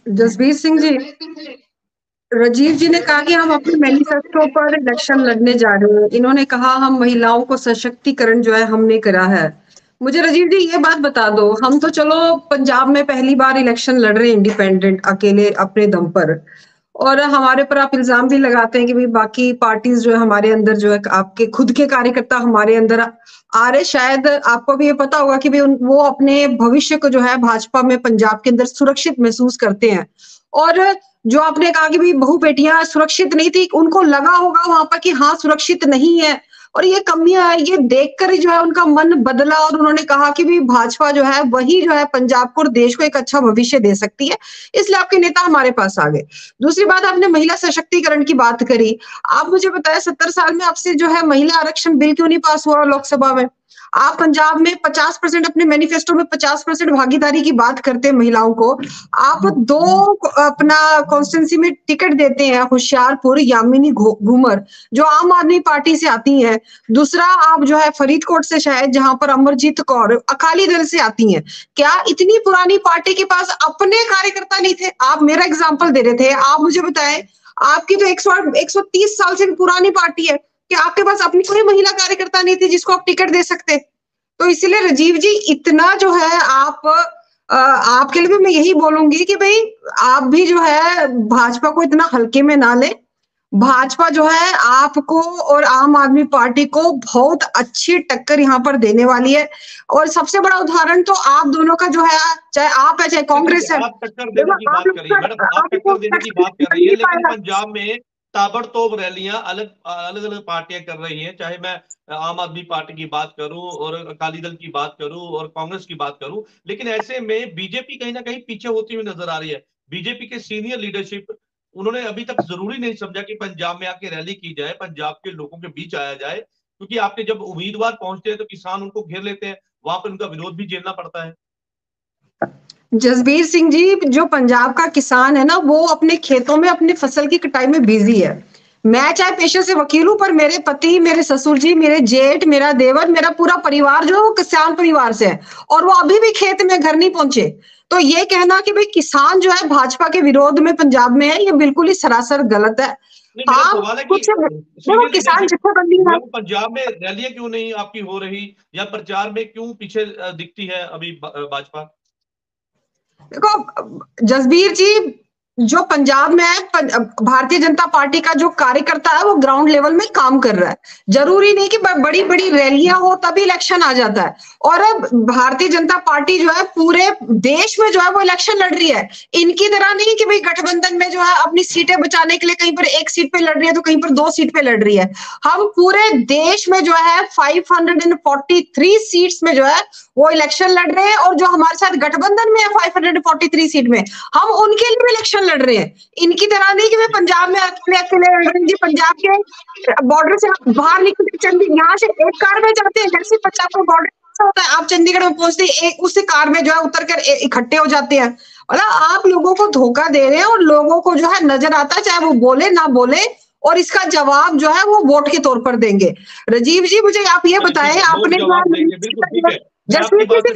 जसबीर सिंह जी राजीव जी ने कहा कि हम अपने मैनिफेस्टो पर इलेक्शन लड़ने जा रहे हैं। इन्होंने कहा हम महिलाओं को सशक्तिकरण जो है हमने करा है। मुझे राजीव जी ये बात बता दो हम तो चलो पंजाब में पहली बार इलेक्शन लड़ रहे हैं इंडिपेंडेंट अकेले अपने दम पर। और हमारे पर आप इल्ज़ाम भी लगाते हैं कि भाई बाकी पार्टीज़ जो है हमारे अंदर जो है आपके, खुद के कार्यकर्ता हमारे अंदर आ रहे शायद आपको भी ये पता होगा कि भाई वो अपने भविष्य को जो है भाजपा में, पंजाब के अंदर सुरक्षित महसूस करते हैं। और जो आपने कहा कि भाई बहु बेटियाँ सुरक्षित नहीं थी, उनको लगा होगा वहाँ पर कि हाँ सुरक्षित नहीं है। और ये कमियाँ, ये देखकर जो है उनका मन बदला और उन्होंने कहा कि भी भाजपा जो है, वही जो है पंजाब को और देश को एक अच्छा भविष्य दे सकती है। इसलिए आपके नेता हमारे पास आ गए। दूसरी बात, आपने महिला सशक्तिकरण की बात करी। आप मुझे बताया सत्तर साल में आपसे जो है महिला आरक्षण बिल क्यों नहीं पास हुआ लोकसभा में? आप पंजाब में 50 परसेंट अपने मैनिफेस्टो में 50 परसेंट भागीदारी की बात करते हैं महिलाओं को आप दो अपना कॉन्स्टिट्यूंसी में टिकट देते हैं होशियारपुर यामिनी घूमर जो आम आदमी पार्टी से आती है। दूसरा आप जो है फरीदकोट से शायद जहाँ पर अमरजीत कौर अकाली दल से आती है। क्या इतनी पुरानी पार्टी के पास अपने कार्यकर्ता नहीं थे? आप मेरा एग्ज़ाम्पल दे रहे थे। आप मुझे बताएँ आपकी तो एक सौ एक सौ तीस साल से पुरानी पार्टी है। कि आपके पास अपनी कोई महिला कार्यकर्ता नहीं थी जिसको आप टिकट दे सकते। तो इसलिए राजीव जी इतना जो है आप आपके लिए मैं यही बोलूँगी कि भाई आप भी जो है भाजपा को इतना हल्के में ना ले। भाजपा जो है आपको और आम आदमी पार्टी को बहुत अच्छी टक्कर यहाँ पर देने वाली है। और सबसे बड़ा उदाहरण तो आप दोनों का जो है चाहे आप है चाहे कांग्रेस है। आप टक्कर देने की बात कर रही है मैडम आप टक्कर देने की बात कर रही है लेकिन पंजाब में ताबड़तोब रैलियाँ अलग अलग अलग पार्टियाँ कर रही हैं। चाहे मैं, आम आदमी पार्टी की बात करूँ और अकाली दल की बात करूँ और कांग्रेस की बात करूँ, लेकिन ऐसे में बीजेपी कहीं ना कहीं पीछे होती हुई नज़र आ रही है। बीजेपी के सीनियर लीडरशिप, उन्होंने अभी तक ज़रूरी नहीं समझा कि पंजाब में आके रैली की जाए, पंजाब के लोगों के बीच आया जाए, क्योंकि आपके जब उम्मीदवार पहुँचते हैं तो किसान उनको घेर लेते हैं, वहाँ पर उनका विरोध भी झेलना पड़ता है। जसबीर सिंह जी जो पंजाब का किसान है ना वो अपने खेतों में अपनी फ़सल की कटाई में बिज़ी है। मैं चाहे पेशे से वकील हूँ पर मेरे पति मेरे ससुर जी मेरे जेठ मेरा देवर मेरा पूरा परिवार जो है वो किसान परिवार से है और वो अभी भी खेत में घर नहीं पहुँचे। तो ये कहना कि भाई किसान जो है भाजपा के विरोध में पंजाब में है ये बिल्कुल ही सरासर गलत है। आप कुछ किसान जत्थेबंदी पंजाब में रैलियाँ क्यों नहीं आपकी हो रही या प्रचार में क्यों पीछे दिखती है अभी भाजपा? देखो, जसबीर जी, जो पंजाब में है भारतीय जनता पार्टी का जो कार्यकर्ता है, वो ग्राउंड लेवल में काम कर रहा है। ज़रूरी नहीं कि बड़ी बड़ी रैलियाँ हो, तभी इलेक्शन आ जाता है। और अब भारतीय जनता पार्टी जो है, पूरे देश में जो है, वो इलेक्शन लड़ रही है। इनकी तरह नहीं कि भाई गठबंधन में जो है, अपनी सीटें बचाने के लिए कहीं पर एक सीट पे लड़ रही है तो कहीं पर दो सीट पे लड़ रही है। हम पूरे देश में जो है फाइव सीट्स में जो है वो इलेक्शन लड़ रहे हैं और जो हमारे साथ गठबंधन में है फाइव सीट में हम उनके लिए इलेक्शन लड़ रहे हैं। इनकी तरह नहीं कि मैं पंजाब में अकेले अकेले लड़ रही जी पंजाब के बॉर्डर से बाहर निकलते चंडीगढ़ यहाँ से एक कार में जाते हैं जैसे पंजाब का बॉर्डर होता है आप चंडीगढ़ में पहुँचते एक उसी कार में जो है उतर कर इकट्ठे हो जाते हैं। मतलब आप लोगों को धोखा दे रहे हैं और लोगों को जो है नज़र आता है चाहे वो बोले ना बोले और इसका जवाब जो है वो वोट के तौर पर देंगे। राजीव जी मुझे आप ये बताएँ आपने जसवीर जी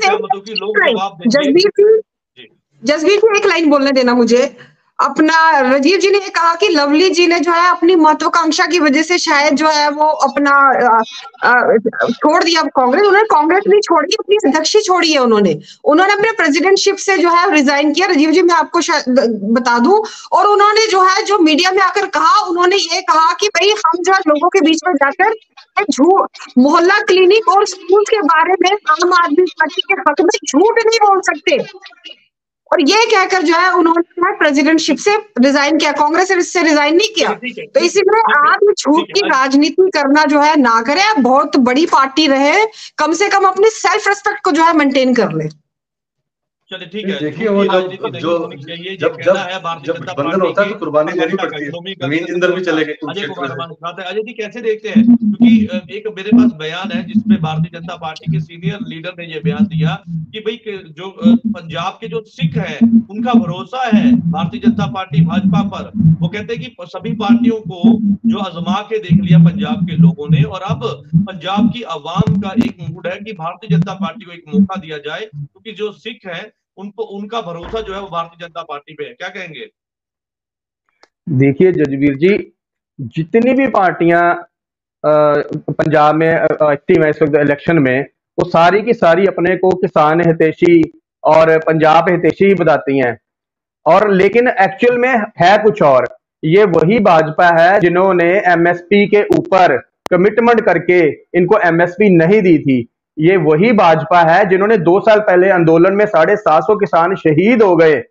जसवीर जी जसवीर जी एक लाइन बोलने देना मुझे। अपना राजीव जी ने ये कहा कि लवली जी ने जो है अपनी महत्वाकांक्षा की वजह से शायद जो है वो अपना छोड़ दिया। कांग्रेस उन्होंने कांग्रेस नहीं छोड़ी अपनी अध्यक्ष छोड़ी है उन्होंने। उन्होंने अपने प्रेसिडेंटशिप से जो है रिजाइन किया। राजीव जी मैं आपको बता दूँ। और उन्होंने जो है जो मीडिया में आकर कहा उन्होंने ये कहा कि भाई हम जो है लोगों के बीच में जाकर झूठ मोहल्ला क्लिनिक और स्कूल के बारे में आम आदमी पार्टी के हक में झूठ नहीं बोल सकते। और ये कहकर जो है उन्होंने प्रेसिडेंटशिप से रिजाइन किया कांग्रेस ने इससे रिजाइन नहीं किया। तो इसीलिए आप झूठ की राजनीति करना जो है ना करें बहुत बड़ी पार्टी रहे कम से कम अपने सेल्फ रेस्पेक्ट को जो है मेंटेन कर ले। चलिए ठीक है देखिए वो जब जो जब जब जब गठबंधन होता है तो कुर्बानी देनी पड़ती है जिंदर भी चले गए अजय कुमार अजय जी कैसे देखते हैं? क्योंकि एक मेरे पास बयान है जिसमें भारतीय जनता पार्टी के सीनियर लीडर ने ये बयान दिया कि भाई जो पंजाब के जो सिख है उनका भरोसा है भारतीय जनता पार्टी भाजपा पर। वो कहते हैं कि सभी पार्टियों को जो आजमा के देख लिया पंजाब के लोगों ने और अब पंजाब की आवाम का एक मूड है कि भारतीय जनता पार्टी को एक मौका दिया जाए क्योंकि जो सिख है उनको, उनका भरोसा जो है वो भारतीय जनता पार्टी पे है। क्या कहेंगे? देखिए जजवीर जी, जितनी भी पार्टियाँ पंजाब में एक्टिव है इस वक्त इलेक्शन में, वो सारी की सारी अपने को किसान हितेशी और पंजाब हितेशी बताती हैं। और लेकिन एक्चुअल में है कुछ और। ये वही भाजपा है जिन्होंने एमएसपी के ऊपर कमिटमेंट करके इनको एमएसपी नहीं दी थी। ये वही भाजपा है जिन्होंने दो साल पहले आंदोलन में साढ़े सात सौ किसान शहीद हो गए।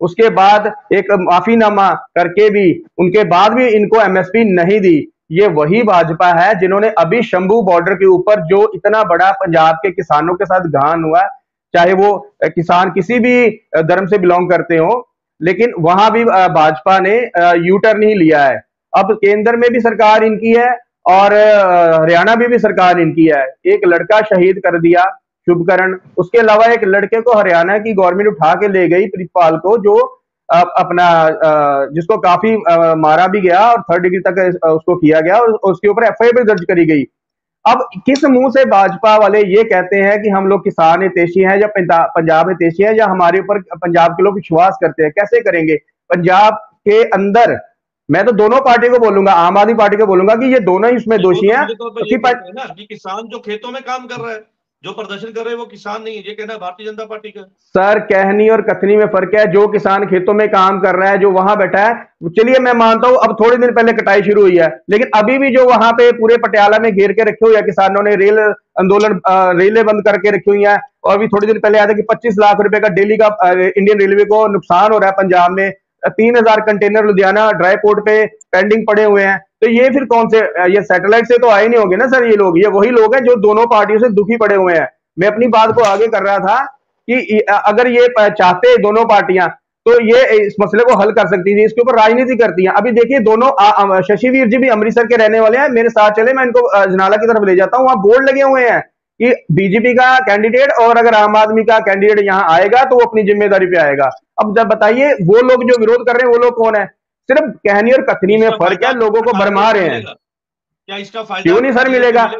उसके बाद एक माफीनामा करके भी, उनके बाद भी इनको एमएसपी नहीं दी। ये वही भाजपा है जिन्होंने अभी शंभू बॉर्डर के ऊपर जो इतना बड़ा पंजाब के किसानों के साथ घान हुआ, चाहे वो किसान किसी भी धर्म से बिलोंग करते हो, लेकिन वहाँ भी भाजपा ने यू टर्न ही लिया है। अब केंद्र में भी सरकार इनकी है और हरियाणा में भी सरकार इनकी है। एक लड़का शहीद कर दिया शुभकरण। उसके अलावा एक लड़के को हरियाणा की गवर्नमेंट उठा के ले गई प्रितपाल को, जो अपना जिसको काफ़ी मारा भी गया और थर्ड डिग्री तक उसको किया गया और उसके ऊपर एफ़ भी दर्ज करी गई। अब किस मुँह से भाजपा वाले ये कहते हैं कि हम लोग किसान हितेशी हैं या पंजाब हितेशी हैं या हमारे ऊपर पंजाब के लोग विश्वास करते हैं? कैसे करेंगे? पंजाब के अंदर मैं तो दोनों पार्टी को बोलूँगा आम आदमी पार्टी को बोलूँगा कि ये दोनों ही उसमें दोषी हैं। तो कि किसान जो खेतों में काम कर रहा है जो प्रदर्शन कर रहे हैं वो किसान नहीं है ये कहना भारतीय जनता पार्टी का। सर कहनी और कथनी में फ़र्क है जो किसान खेतों में काम कर रहा है जो वहाँ बैठा है चलिए मैं मानता हूँ अब थोड़े दिन पहले कटाई शुरू हुई है लेकिन अभी भी जो वहाँ पे पूरे पटियाला में घेर के रखे हुए हैं किसानों ने रेल आंदोलन रेलें बंद करके रखी हुई है और अभी थोड़ी दिन पहले आया था कि पच्चीस लाख रुपए का डेली का इंडियन रेलवे को नुकसान हो रहा है पंजाब में तीन हज़ार कंटेनर लुधियाना ड्राई पोर्ट पे पेंडिंग पड़े हुए हैं। तो ये फिर कौन से ये सैटेलाइट से तो आए नहीं होंगे ना सर ये लोग? ये वही लोग हैं जो दोनों पार्टियों से दुखी पड़े हुए हैं। मैं अपनी बात को आगे कर रहा था कि अगर ये चाहते दोनों पार्टियाँ तो ये इस मसले को हल कर सकती थी, इसके ऊपर राजनीति करती हैं। अभी देखिए दोनों शशिवीर जी भी अमृतसर के रहने वाले हैं। मेरे साथ चले, मैं इनको जनाला की तरफ़ ले जाता हूँ। वहाँ बोर्ड लगे हुए हैं। कि बीजेपी का कैंडिडेट और अगर आम आदमी का कैंडिडेट यहाँ आएगा तो वो अपनी ज़िम्मेदारी पे आएगा। अब जब बताइए वो लोग जो विरोध कर रहे हैं वो लोग कौन है? सिर्फ़ कहनी और कथनी में फ़र्क है लोगों को भरमा रहे हैं। क्या इसका फ़ायदा क्यों नहीं सर मिलेगा?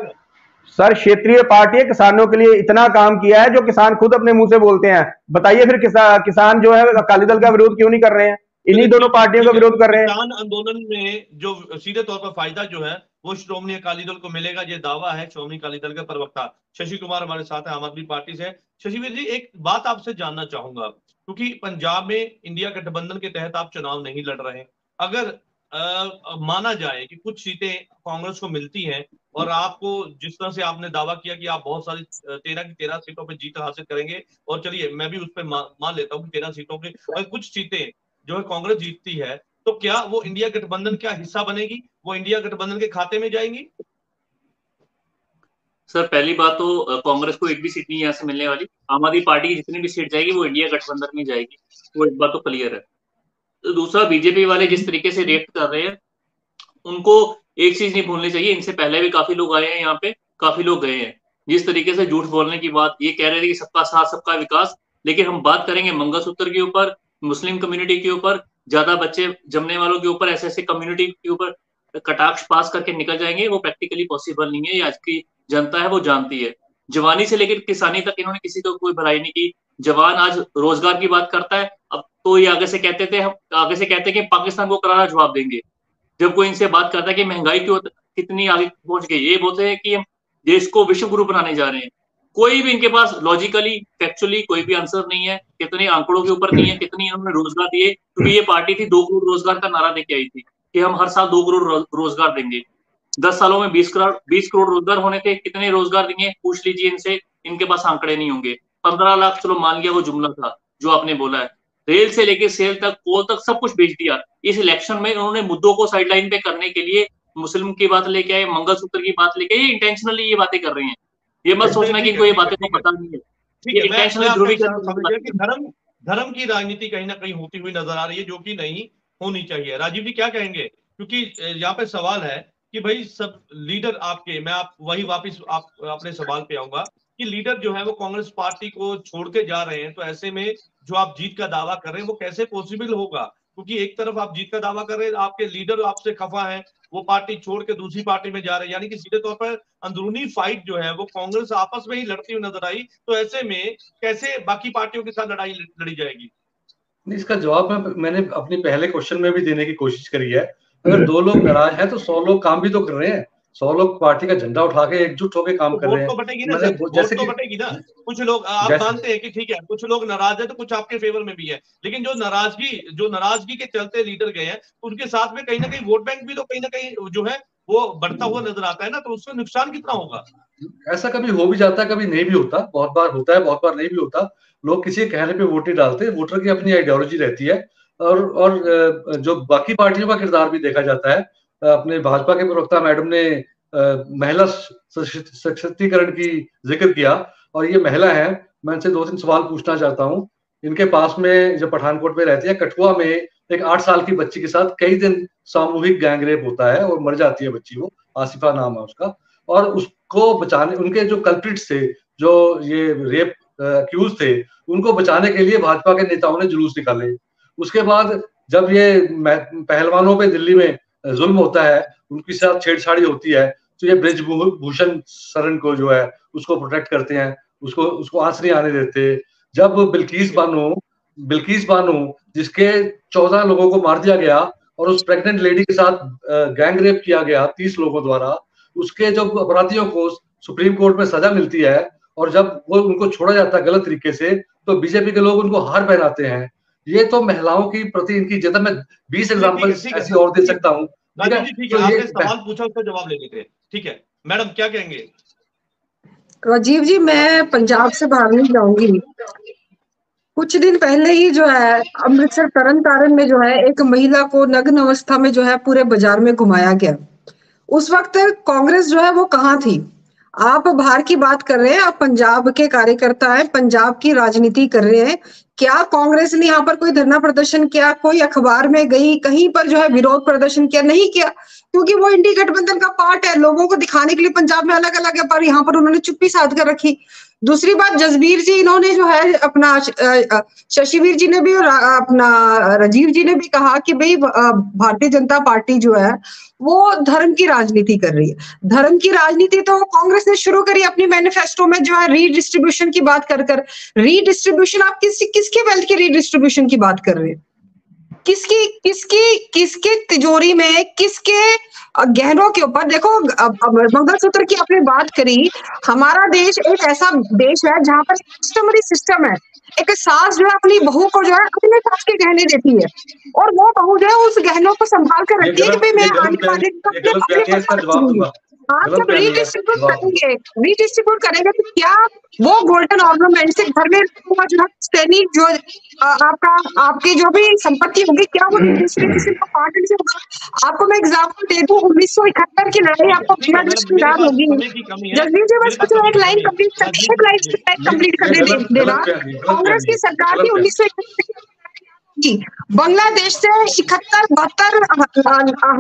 सर क्षेत्रीय पार्टी किसानों के लिए इतना काम किया है जो किसान खुद अपने मुँह से बोलते हैं। बताइए फिर किसा, किसान जो है अकाली दल का विरोध क्यों नहीं कर रहे हैं? इन्हीं दोनों पार्टियों का विरोध कर रहे हैं। किसान आंदोलन में जो सीधे तौर पर फ़ायदा जो है वो श्रोमणी अकाली दल को मिलेगा ये दावा है श्रोमणी अकाली दल के प्रवक्ता शशि कुमार हमारे साथ है आम आदमी पार्टी से। शशिवीर जी एक बात आपसे जानना चाहूँगा क्योंकि पंजाब में इंडिया गठबंधन के तहत आप चुनाव नहीं लड़ रहे अगर आ, माना जाए कि कुछ सीटें कांग्रेस को मिलती हैं और आपको जिस तरह से आपने दावा किया कि आप बहुत सारी तेरह की तेरह सीटों पर जीत हासिल करेंगे और चलिए मैं भी उस पर मान लेता हूँ कि तेरह सीटों अगर कुछ सीटें जो है कांग्रेस जीतती है तो क्या वो इंडिया गठबंधन का हिस्सा बनेगी? वो इंडिया गठबंधन के खाते में जाएँगी? सर, पहली बात तो कांग्रेस को एक भी सीट नहीं यहाँ से मिलने वाली। आम आदमी पार्टी की जितनी भी सीट जाएगी, वो इंडिया गठबंधन में जाएगी। वो एक बात तो क्लियर है। तो दूसरा, बीजेपी वाले जिस तरीके से रिएक्ट कर रहे हैं, उनको एक चीज़ नहीं भूलनी चाहिए। इनसे पहले भी काफ़ी लोग आए हैं यहाँ पे, काफ़ी लोग गए हैं। जिस तरीके से झूठ बोलने की बात, ये कह रहे थे कि सबका साथ, सबका विकास, लेकिन हम बात करेंगे मंगलसूत्र के ऊपर। मुस्लिम कम्युनिटी के ऊपर, ज़्यादा बच्चे जमने वालों के ऊपर ऐसे ऐसे कम्युनिटी के ऊपर कटाक्ष पास करके निकल जाएँगे, वो प्रैक्टिकली पॉसिबल नहीं है आज की जनता है, वो जानती है। जवानी से लेकर किसानी तक इन्होंने किसी को कोई भलाई नहीं की। जवान आज रोज़गार की बात करता है, अब तो ये आगे से कहते थे, हम आगे से कहते कि पाकिस्तान को करारा जवाब देंगे। जब कोई इनसे बात करता है कि महँगाई क्यों कितनी आगे पहुँच गई, ये बोलते हैं कि हम देश को विश्व गुरु बनाने जा रहे हैं। कोई भी इनके पास लॉजिकली फैक्चुअली कोई भी आंसर नहीं है, कितने आंकड़ों के ऊपर नहीं है, कितनी इन्होंने रोज़गार दिए, क्योंकि ये पार्टी थी, दो करोड़ रोज़गार का नारा देके आई थी कि हम हर साल दो करोड़ रोज़गार देंगे। दस सालों में बीस करोड़ बीस करोड़ रोज़गार होने थे कितने रोज़गार देंगे, पूछ लीजिए इनसे, इनके पास आंकड़े नहीं होंगे। पंद्रह लाख, चलो मान लिया वो जुमला था, जो आपने बोला है। रेल से लेके सेल तक, कोल तक सब कुछ बेच दिया। इस इलेक्शन में उन्होंने मुद्दों को साइडलाइन पे करने के लिए, मुस्लिम की बात लेके आए, मंगलसूत्र की बात लेके ये इंटेंशनली ये बातें कर रहे हैं। ये मत सोचना कि कोई बातें को पता नहीं है। धर्म धर्म की राजनीति कहीं ना कहीं होती हुई नज़र आ रही है जो कि नहीं होनी चाहिए। राजीव जी क्या कहेंगे? क्योंकि यहाँ पे सवाल है कि भाई सब लीडर आपके मैं आप वही वापस आप अपने सवाल पे आऊँगा कि लीडर जो है वो कांग्रेस पार्टी को छोड़ते जा रहे हैं तो ऐसे में जो आप जीत का दावा कर रहे हैं वो कैसे पॉसिबल होगा? क्योंकि एक तरफ़ आप जीत का दावा कर रहे हैं आपके लीडर आपसे खफा है वो पार्टी छोड़ के दूसरी पार्टी में जा रहे हैं। यानी कि सीधे तौर पर अंदरूनी फाइट जो है वो कांग्रेस आपस में ही लड़ती हुई नज़र आई। तो ऐसे में कैसे बाकी पार्टियों के साथ लड़ाई लड़ी जाएगी? इसका जवाब मैं मैंने अपने पहले क्वेश्चन में भी देने की कोशिश करी है। अगर दो लोग नाराज़ हैं तो सौ लोग काम भी तो कर रहे हैं। सौ लोग पार्टी का झंडा उठा के एकजुट होकर काम तो कर रहे हैं। तो बटेगी ना जैसे तो बटेगी ना। कुछ लोग आप मानते हैं कि ठीक है कुछ लोग नाराज़ है तो कुछ आपके फेवर में भी है। लेकिन जो नाराज़गी जो नाराज़गी के चलते लीडर गए हैं उनके साथ में कहीं ना कहीं वोट बैंक भी तो कहीं ना कहीं जो है वो बढ़ता हुआ नज़र आता है ना तो उसका नुकसान कितना होगा? ऐसा कभी हो भी जाता है कभी नहीं भी होता। बहुत बार होता है बहुत बार नहीं भी होता। लोग किसी के कहने पे वोट नहीं डालते। वोटर की अपनी आइडियोलॉजी रहती है। और और जो बाकी पार्टियों का किरदार भी देखा जाता है अपने भाजपा के प्रवक्ता मैडम ने महिला सशक्तिकरण की ज़िक्र किया और ये महिला है। मैं इनसे दो तीन सवाल पूछना चाहता हूँ। इनके पास में जब पठानकोट में रहती है, कठुआ में एक आठ साल की बच्ची के साथ कई दिन सामूहिक गैंगरेप होता है और मर जाती है बच्ची वो। आसिफा नाम है उसका। और उसको बचाने, उनके जो कल्प्रिट थे, जो ये रेप अक्यूज थे, उनको बचाने के लिए भाजपा के नेताओं ने जुलूस निकाले। उसके बाद जब ये पहलवानों पे दिल्ली में जुल्म होता है, उनके साथ छेड़छाड़ी होती है तो ये ब्रिज भूषण शरण को जो है, उसको प्रोटेक्ट करते हैं, उसको उसको आंस नहीं आने देते जब बिल्किस बानो बिल्किस बानो, जिसके चौदह लोगों को मार दिया गया और उस प्रेग्नेंट लेडी के साथ गैंग रेप किया गया, तीस लोगों द्वारा, उसके जब अपराधियों को सुप्रीम कोर्ट में सजा मिलती है, और जब वो उनको छोड़ा जाता है गलत तरीके से तो बीजेपी के लोग उनको हार पहनाते हैं। ये तो महिलाओं की प्रति इनकी इज़्ज़त मैं बीस एग्ज़ाम्पल ऐसी और दे सकता हूँ। ठीक है? तो आपने सवाल पूछा उसका जवाब ले लेते ठीक है मैडम क्या कहेंगे? राजीव जी मैं पंजाब से बाहर नहीं जाऊँगी। कुछ दिन पहले ही जो है अमृतसर तरन तारण में जो है एक महिला को नग्न अवस्था में जो है पूरे बाज़ार में घुमाया गया। उस वक्त कांग्रेस जो है वो कहाँ थी? आप बाहर की बात कर रहे हैं, आप पंजाब के कार्यकर्ता हैं, पंजाब की राजनीति कर रहे हैं। क्या कांग्रेस ने यहाँ पर कोई धरना प्रदर्शन किया, कोई अखबार में गई, कहीं पर जो है विरोध प्रदर्शन किया? नहीं किया, क्योंकि वो इंडी गठबंधन का पार्ट है। लोगों को दिखाने के लिए पंजाब में अलग अलग है, पर यहाँ पर उन्होंने चुप्पी साध कर रखी। दूसरी बात, जसबीर जी इन्होंने जो है अपना शशिवीर जी ने भी और अपना, राजीव जी ने भी कहा कि भाई भारतीय जनता पार्टी जो है, वो धर्म की राजनीति कर रही है। धर्म की राजनीति तो कांग्रेस ने शुरू करी अपनी मैनिफेस्टो में, जो है रीडिस्ट्रीब्यूशन की बात कर कर। रीडिस्ट्रीब्यूशन आप किस, किसके वेल्थ की रीडिस्ट्रीब्यूशन की बात कर रहे हैं? किसकी किसकी किसके तिजोरी में किसके गहनों के ऊपर देखो मंगलसूत्र की आपने बात करी हमारा देश एक ऐसा देश है जहाँ पर कस्टमरी सिस्टम है। एक सास जो है अपनी बहू को जो है अपने सास के गहने देती है और वो बहू जो है उस गहनों को संभाल कर रखती है कि भाई मैं आने वाले आप जब रीडिस्ट्रीब्यूट करेंगे रीडिस्ट्रीब्यूट करेंगे तो क्या वो गोल्डन ऑर्नामेंट से घर में जो है जो आपका आपकी जो भी संपत्ति होगी क्या वो डिस्ट्रीब्यूशन का पार्ट से होगा? आपको मैं एग्जांपल दे दूँ उन्नीस सौ इकहत्तर की लड़ाई आपको बिना दृष्टि याद होगी। जगदीश जी बस मुझे एक लाइन कंप्लीट एक लाइन कंप्लीट करने देना। कांग्रेस की सरकार थी उन्नीस सौ इकहत्तर जी बांग्लादेश से इकहत्तर बहत्तर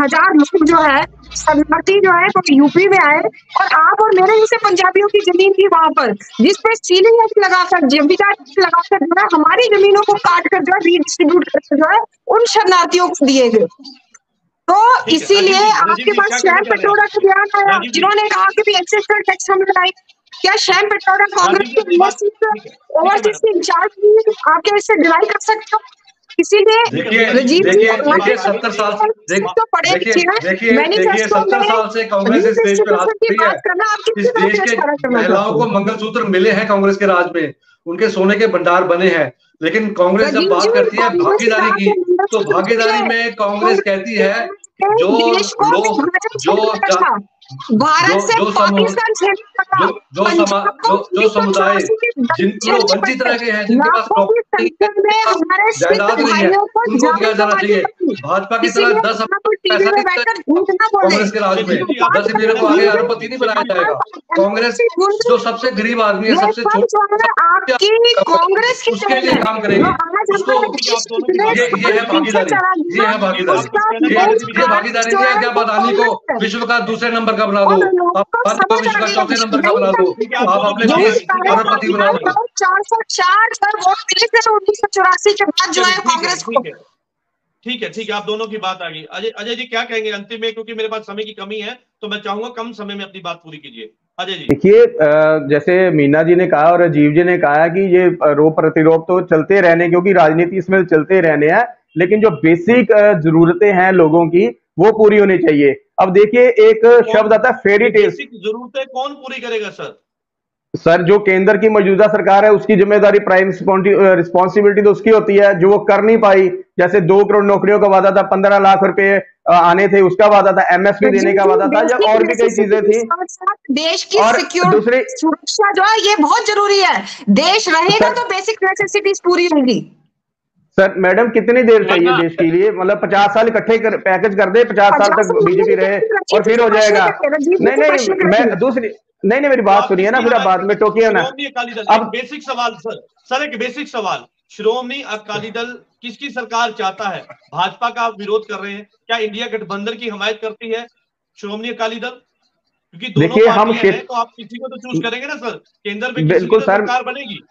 हज़ार लोग जो है शरणार्थी जो है वो तो यूपी में आए और आप और मेरे जैसे पंजाबियों की ज़मीन थी वहाँ पर जिसपे सीलिंग एक्ट लगाकर जमीदार लगाकर जो है हमारी जमीनों को काट कर जो है रीडिस्ट्रीब्यूट करके जो है उन शरणार्थियों को दिए गए। तो इसीलिए आपके पास शैम पेट्रोडा का बयान आया जिन्होंने कहा कि भी टैक्स हम लगाए क्या शैम पेट्रोडा कांग्रेस के ओवरसीज के इंचार्ज आपके इससे डिनाई कर सकते हो? इसीलिए रजीव जी देखिए सत्तर साल तो पढ़े लिखे हैं। मैनिफेस्टो सत्तर साल से कांग्रेस इस देश राज की महिलाओं को मंगलसूत्र मिले हैं कांग्रेस के राज में। उनके सोने के भंडार बने हैं। लेकिन कांग्रेस जब बात करती है भागीदारी की तो भागीदारी में कांग्रेस कहती है जो लोग जो का भारत से पाकिस्तान जो जो पंजाब समा को जो जो 1984 समुदाय जिनको वंचित रह गए हैं जिनके पास जायदाद नहीं है उनको दिया जाना चाहिए। भाजपा की तरह दस कांग्रेस के राज में दस एमएलए को आगे अरबपति नहीं बनाया जाएगा। कांग्रेस जो सबसे गरीब आदमी है सबसे आपकी कांग्रेस उसके लिए काम करेंगे। उसको- ये ये है भागीदारी। ये है भागीदारी। ये भागीदारी है अदानी को विश्व का दूसरे नंबर का बना दो। आप भारत को विश्व का चौथे नंबर का बना दो। आप अपने देश की अरबपति बना दो। चार सौ चार पर वोट मिले थे उन्नीस सौ चौरासी के बाद जो है कांग्रेस को। ठीक है। ठीक है आप दोनों की बात आ गई। अजय अजय जी क्या कहेंगे अंतिम में? क्योंकि मेरे पास समय की कमी है तो मैं चाहूँगा कम समय में अपनी बात पूरी कीजिए। अजय जी। देखिए जैसे मीना जी ने कहा और राजीव जी ने कहा कि ये अ, रोप प्रतिरोप तो चलते रहने क्योंकि राजनीति इसमें चलते रहने हैं लेकिन जो बेसिक जरूरतें हैं लोगों की वो पूरी होनी चाहिए। अब देखिए एक शब्द आता है फेरी टेल जरूरतें कौन पूरी करेगा सर? सर जो केंद्र की मौजूदा सरकार है उसकी ज़िम्मेदारी प्राइम रिस्पॉन्सिबिलिटी तो उसकी होती है जो वो कर नहीं पाई। जैसे दो करोड़ नौकरियों का वादा था पंद्रह लाख रुपए आने थे उसका वादा था एमएसपी देने का वादा था या और भी कई चीज़ें थी। देश की और सिक्योर दूसरी सुरक्षा जो है ये बहुत ज़रूरी है। देश रहेगा तो बेसिक नेसेसिटीज पूरी होंगी सर मैडम कितनी देर चाहिए देश के लिए? मतलब पचास साल इकट्ठे कर, पैकेज कर दे पचास साल तक बीजेपी रहे और फिर हो जाएगा। नहीं नहीं मैं दूसरी नहीं नहीं मेरी बात सुनिए ना फिर आप बाद में टोकिए ना। अब- बेसिक सवाल सर। सर एक बेसिक सवाल। श्रोमणी अकाली दल किसकी सरकार चाहता है? भाजपा का आप विरोध कर रहे हैं। क्या इंडिया गठबंधन की हमायत करती है श्रोमणी अकाली दल? क्योंकि दोनों देखिए, हम हैं तो आप किसी को तो चूज़ करेंगे ना सर? केंद्र में किसी बिल्कुल, तो सर। सरकार बनेगी।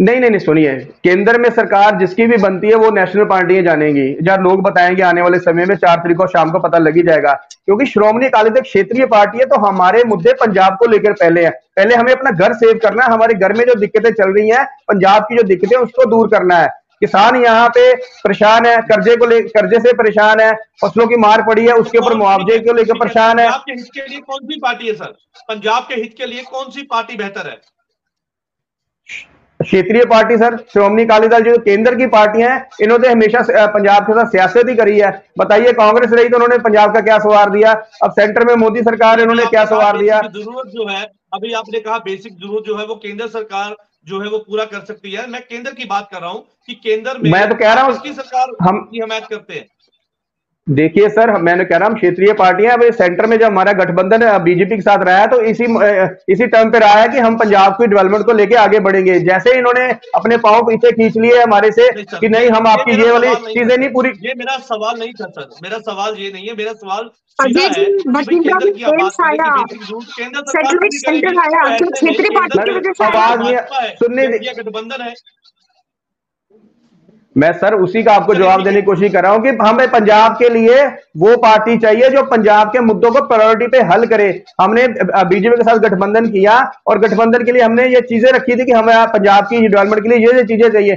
नहीं नहीं नहीं सुनिए। केंद्र में सरकार जिसकी भी बनती है वो नेशनल पार्टियाँ जानेंगी। जहाँ लोग बताएँगे आने वाले समय में चार तारीख को शाम को पता लगी जाएगा। क्योंकि श्रोमणी अकाली दल क्षेत्रीय पार्टी है तो हमारे मुद्दे पंजाब को लेकर पहले है। पहले हमें अपना घर सेव करना है। हमारे घर में जो दिक्कतें चल रही हैं पंजाब की जो दिक्कतें उसको दूर करना है। किसान यहाँ पे परेशान है कर्जे को ले कर्जे से परेशान है फ़सलों की मार पड़ी है उसके ऊपर मुआवजे को लेकर परेशान है। पंजाब के हित के लिए कौन सी पार्टी है सर? पंजाब के हित के लिए कौन सी पार्टी बेहतर है? क्षेत्रीय पार्टी सर श्रोमणी अकाली दल जो केंद्र की पार्टी है इन्होंने हमेशा पंजाब के साथ सियासत ही करी है। बताइए कांग्रेस रही तो उन्होंने पंजाब का क्या सवार दिया? अब सेंटर में मोदी सरकार उन्होंने क्या सवार दिया? ज़रूरत जो है अभी आपने कहा बेसिक ज़रूरत जो है वो केंद्र सरकार जो है वो पूरा कर सकती है। मैं केंद्र की बात कर रहा हूँ कि केंद्र में मैं तो कह रहा हूँ, किसकी सरकार हम- की हमायत करते हैं। देखिए सर मैंने कह रहा हूँ क्षेत्रीय पार्टियाँ अब सेंटर में जब हमारा गठबंधन बीजेपी के साथ रहा है तो इसी इसी टर्म पे रहा है कि हम पंजाब की डेवलपमेंट को लेके आगे बढ़ेंगे। जैसे इन्होंने अपने पाँव पीछे खींच लिए हमारे से कि नहीं हम आपकी ये वाली चीज़ें नहीं पूरी ये मेरा सवाल नहीं था सर। मेरा सवाल ये नहीं है मेरा सवाल क्षेत्रीय पार्टी की वजह से में आवाज़ नहीं- भाजपा सुनने गठबंधन है। मैं सर उसी का आपको जवाब देने की कोशिश कर रहा हूँ कि हमें पंजाब के लिए वो पार्टी चाहिए जो पंजाब के मुद्दों को प्रायोरिटी पे हल करे। हमने बीजेपी के साथ गठबंधन किया और गठबंधन के लिए हमने ये चीज़ें रखी थी कि हमें पंजाब की डेवलपमेंट के लिए ये ये चीज़ें चाहिए।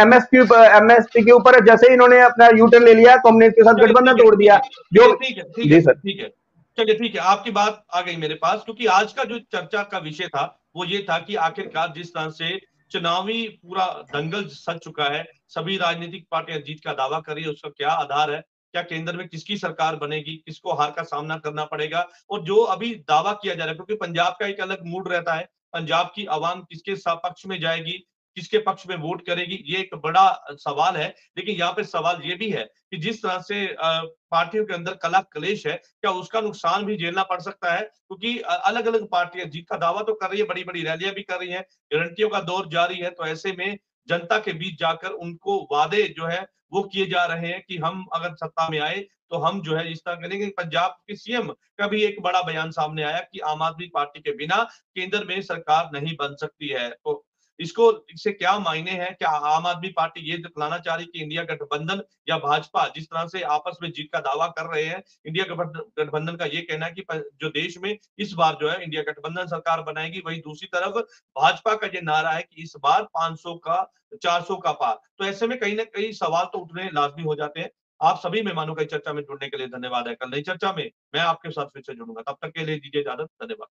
एमएसपी एमएसपी के ऊपर जैसे ही इन्होंने अपना यूटर्न ले लिया कम्युनिस्ट के साथ गठबंधन तोड़ दिया। जो ठीक है जी सर। ठीक है। चलिए ठीक है आपकी बात आ गई मेरे पास क्योंकि आज का जो चर्चा का विषय था वो ये था कि आखिरकार जिस तरह से चुनावी पूरा दंगल सच चुका है सभी राजनीतिक पार्टियाँ जीत का दावा कर रही है, उसका क्या आधार है? क्या केंद्र में किसकी सरकार बनेगी? किसको हार का सामना करना पड़ेगा? और जो अभी दावा किया जा रहा है, क्योंकि पंजाब का एक अलग मूड रहता है, पंजाब की आवाम किसके पक्ष में जाएगी? किसके पक्ष में वोट करेगी? ये एक बड़ा सवाल है, लेकिन यहाँ पे सवाल ये भी है कि जिस तरह से पार्टियों के अंदर कला कलेश है, क्या उसका नुकसान भी झेलना पड़ सकता है? क्योंकि अलग अलग पार्टियाँ जीत का दावा तो कर रही है बड़ी बड़ी रैलियाँ भी कर रही हैं, गारंटियों का दौर जारी है तो ऐसे में जनता के बीच जाकर उनको वादे जो है वो किए जा रहे हैं कि हम अगर सत्ता में आए तो हम जो है इस तरह करेंगे। पंजाब के सीएम का भी एक बड़ा बयान सामने आया कि आम आदमी पार्टी के बिना केंद्र में सरकार नहीं बन सकती है। तो इसको, इससे क्या मायने हैं? क्या आम आदमी पार्टी ये दिखलाना चाह रही कि इंडिया गठबंधन या भाजपा जिस तरह से आपस में जीत का दावा कर रहे हैं, इंडिया गठबंधन का ये कहना है कि जो देश में इस बार जो है इंडिया गठबंधन सरकार बनाएगी, वही दूसरी तरफ़ भाजपा का ये नारा है कि इस बार 500 का 400 का पार। तो ऐसे में कहीं ना कहीं सवाल तो उठने लाजमी हो जाते हैं। आप सभी मेहमानों का चर्चा में जुड़ने के लिए धन्यवाद है। कल नई चर्चा में मैं आपके साथ फिर से जुड़ूँगा। तब तक के लिए दीजिए इजाज़त। धन्यवाद।